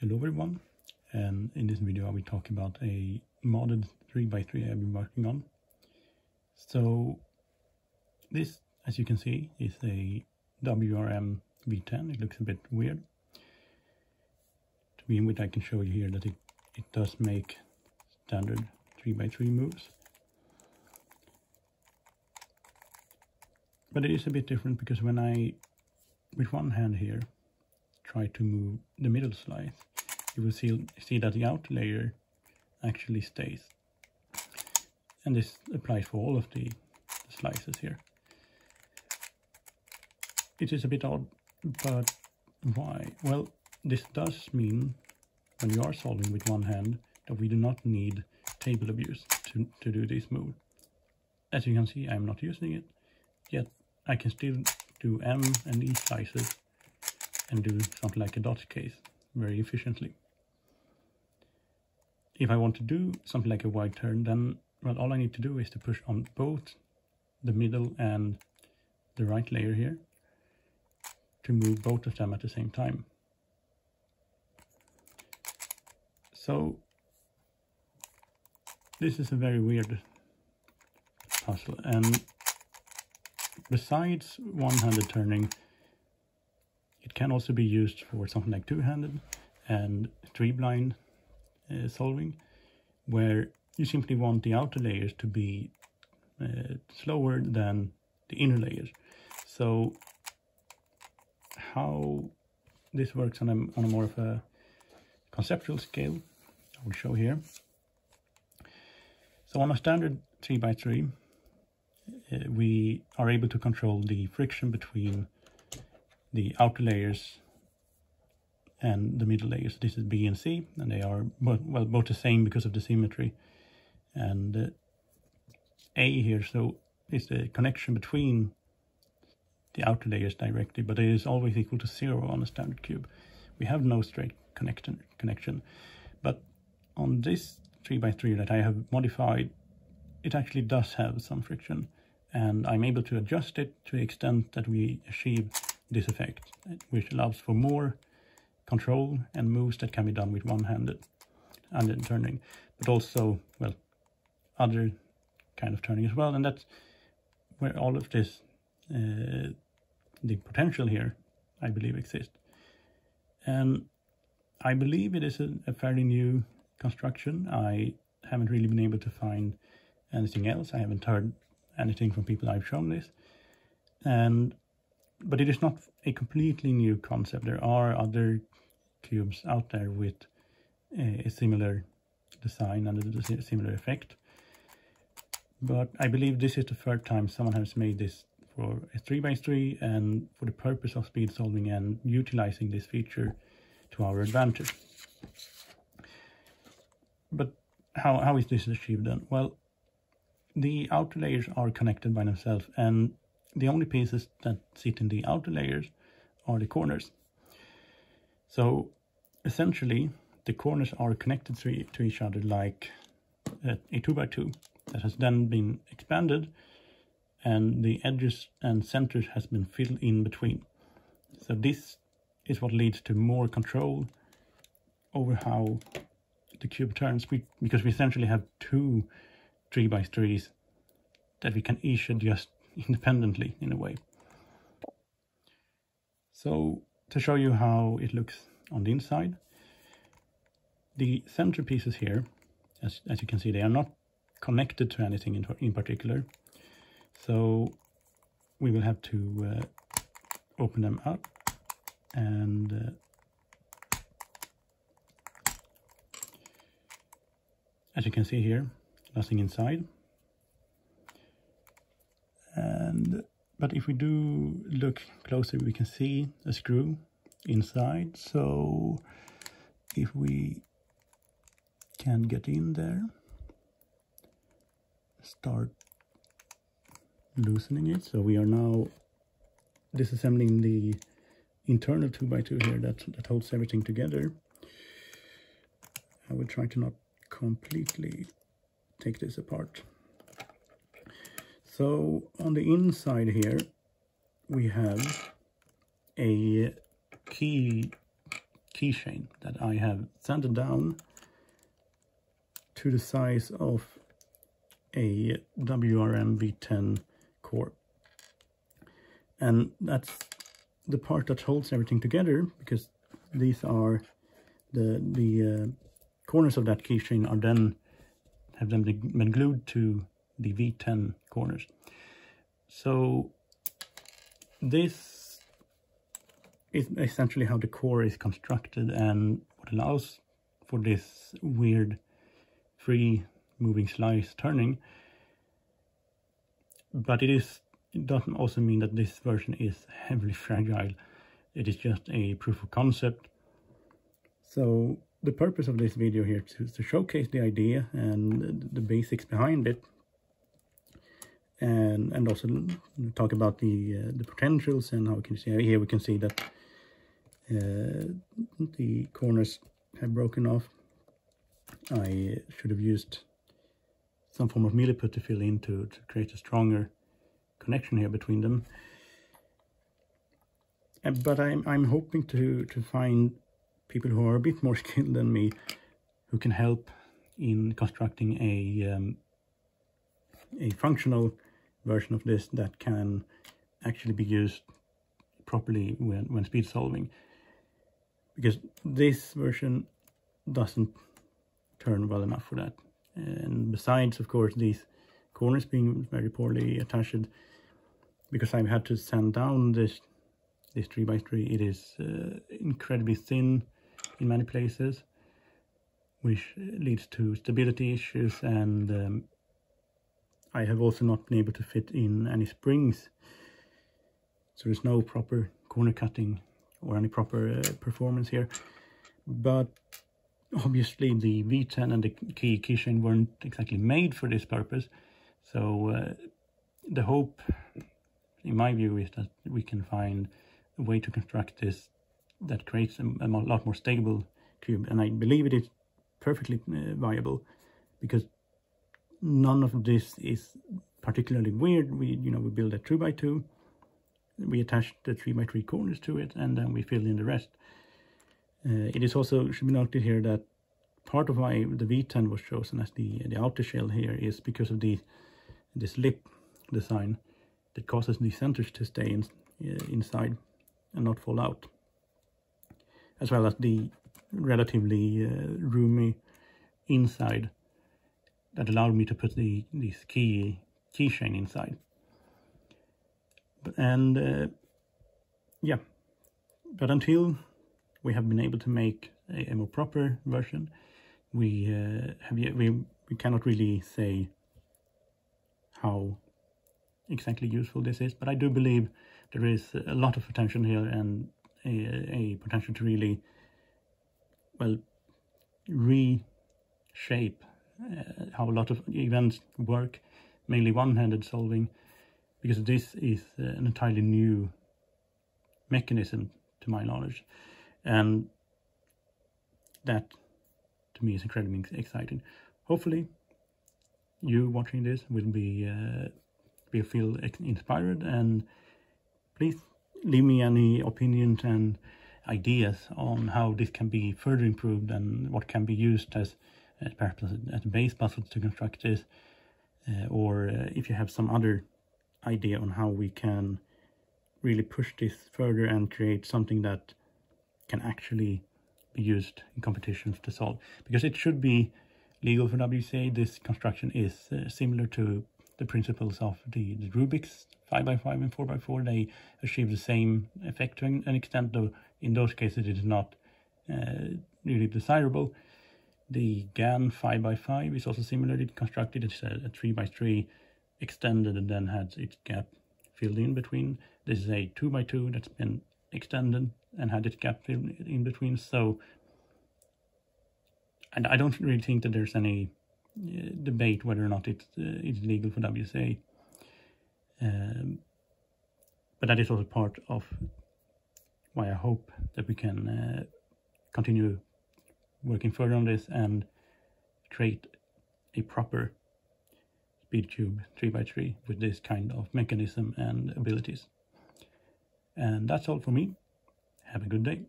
Hello everyone and in this video I will talk about a modded 3x3 I've been working on. So this as you can see is a WRM V10, it looks a bit weird. To begin with I can show you here that it, it does make standard 3x3 moves. But it is a bit different because when I, with one hand here, try to move the middle slice, you will see, see that the outer layer actually stays. And this applies for all of the, the slices here. It is a bit odd, but why? Well, this does mean when you are solving with one hand that we do not need table abuse to, to do this move. As you can see, I'm not using it, yet I can still do M and E slices and do something like a dot case very efficiently. If I want to do something like a wide turn, then well, all I need to do is to push on both the middle and the right layer here to move both of them at the same time. So this is a very weird puzzle and besides one-handed turning it can also be used for something like two-handed and three-blind uh, solving, where you simply want the outer layers to be uh, slower than the inner layers. So how this works on a, on a more of a conceptual scale, I will show here. So on a standard 3x3, uh, we are able to control the friction between the outer layers and the middle layers. This is B and C, and they are well both the same because of the symmetry. And uh, A here, so is the connection between the outer layers directly, but it is always equal to zero on a standard cube. We have no straight connection, connection. but on this 3x3 that I have modified, it actually does have some friction, and I'm able to adjust it to the extent that we achieve this effect, which allows for more control and moves that can be done with one-handed and turning, but also, well, other kind of turning as well. And that's where all of this, uh, the potential here, I believe exists. And I believe it is a, a fairly new construction. I haven't really been able to find anything else. I haven't heard anything from people I've shown this. And but it is not a completely new concept. There are other cubes out there with a, similar design and a similar effect. But I believe this is the third time someone has made this for a 3x3 and for the purpose of speed solving and utilizing this feature to our advantage. But how, how is this achieved then? Well, the outer layers are connected by themselves and the only pieces that sit in the outer layers are the corners. So essentially the corners are connected to to each other like uh, a, a 2 by 2 that has then been expanded and the edges and centers has been filled in between. So this is what leads to more control over how the cube turns we, because we essentially have two 3 by 3s that we can each adjust independently in a way. So to show you how it looks on the inside, the center pieces here, as, as you can see, they are not connected to anything in, in particular. So we will have to uh, open them up and uh, as you can see here, nothing inside. And but if we do look closer, we can see a screw inside. So if we can get in there, start loosening it. So we are now disassembling the internal 2x2 here that, that holds everything together. I will try to not completely take this apart. So on the inside here, we have a key keychain that I have sanded down to the size of a WRM V10 core. And that's the part that holds everything together because these are the the uh, corners of that keychain are then have them been glued to the V10 corners. So this is essentially how the core is constructed and what allows for this weird free moving slice turning. But it is it doesn't also mean that this version is heavily fragile. It is just a proof of concept. So the purpose of this video here is to showcase the idea and the basics behind it and and also talk about the uh, the potentials and how we can see here we can see that uh, the corners have broken off. I should have used some form of milliput to fill in to, to create a stronger connection here between them. Uh, but I'm, I'm hoping to to find people who are a bit more skilled than me who can help in constructing a um, a functional version of this that can actually be used properly when, when speed solving. Because this version doesn't turn well enough for that. And besides, of course, these corners being very poorly attached, because I've had to sand down this this 3x3, it is uh, incredibly thin in many places, which leads to stability issues and um, I have also not been able to fit in any springs. So there's no proper corner cutting or any proper uh, performance here. But obviously the V10 and the key keychain weren't exactly made for this purpose. So uh, the hope, in my view, is that we can find a way to construct this that creates a, a lot more stable cube. And I believe it is perfectly uh, viable because none of this is particularly weird. We, you know, we build a two by two, we attach the three by three corners to it, and then we fill in the rest. Uh, it is also should be noted here that part of why the V10 was chosen as the the outer shell here is because of the this lip design that causes the centers to stay in, uh, inside and not fall out, as well as the relatively uh, roomy inside that allowed me to put the this key keychain inside. And uh, yeah, but until we have been able to make a, a more proper version, we uh, have yet, we we cannot really say how exactly useful this is. But I do believe there is a lot of potential here and a, a potential to really well reshape how a lot of events work, mainly one-handed solving, because this is uh, an entirely new mechanism to my knowledge. And that to me is incredibly exciting. Hopefully you watching this will be uh, will feel inspired and please leave me any opinions and ideas on how this can be further improved and what can be used as perhaps as a base puzzle to construct this, uh, or uh, if you have some other idea on how we can really push this further and create something that can actually be used in competitions to solve. Because it should be legal for WCA, this construction is uh, similar to the principles of the, the Rubik's 5x5 and 4x4. They achieve the same effect to an extent, though in those cases it is not uh, really desirable. The GAN 5x5 is also similarly constructed. It's a, a 3x3 extended and then has its gap filled in between. This is a 2x2 that's been extended and had its gap filled in between. So, and I don't really think that there's any uh, debate whether or not it's, uh, it's legal for WCA. Um, but that is also part of why I hope that we can uh, continue working further on this and create a proper SpeedCube 3x3 with this kind of mechanism and abilities. And that's all for me. Have a good day.